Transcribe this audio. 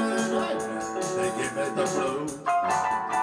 They give me the blues.